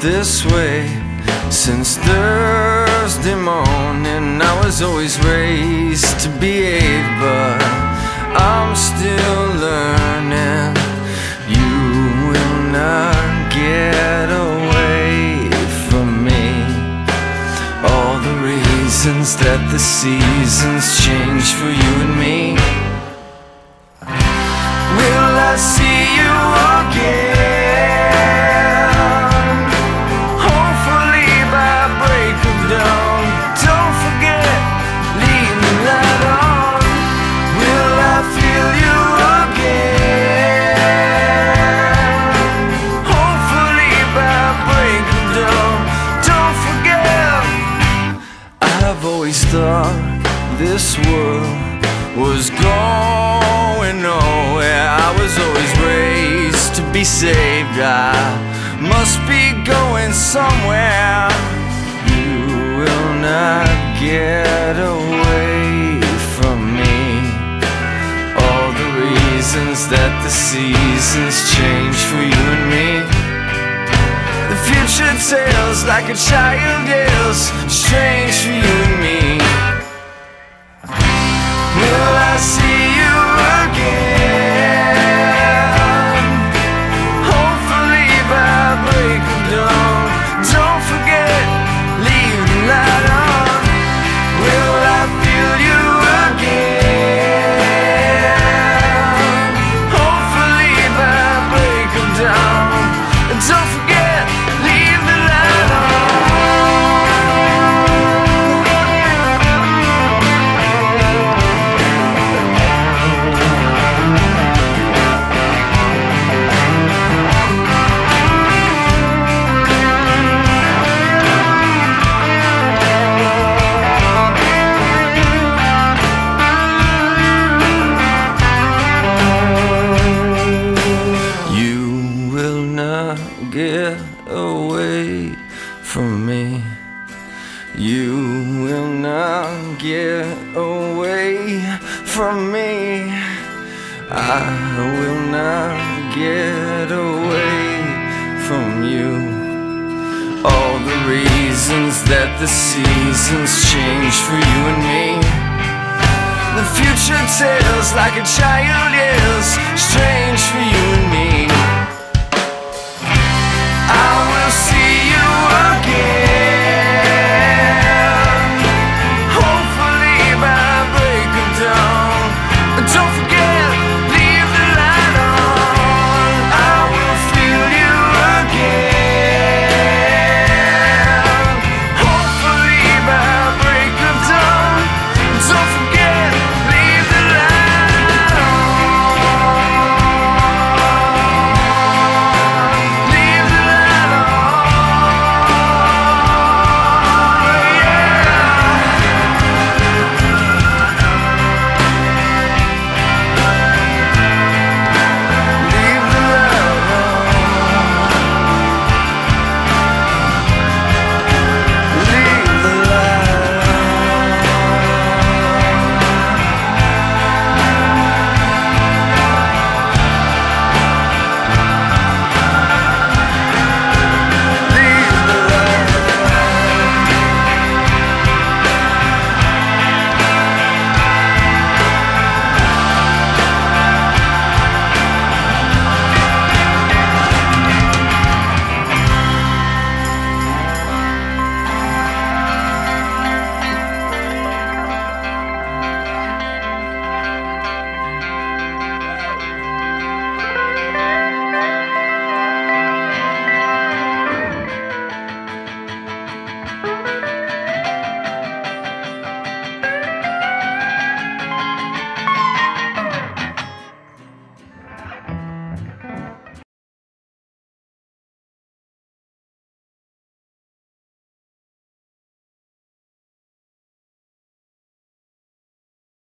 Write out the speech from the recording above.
this way since Thursday morning. I was always raised to behave, but I'm still learning. You will not get away from me. All the reasons that the seasons change for you and me. This world was going nowhere. I was always raised to be saved. I must be going somewhere. You will not get away from me. All the reasons that the seasons change for you and me. The future tells like a child is strange for you and me. Get away from me. I will not get away from you. All the reasons that the seasons change for you and me. The future tells like a child is strange for you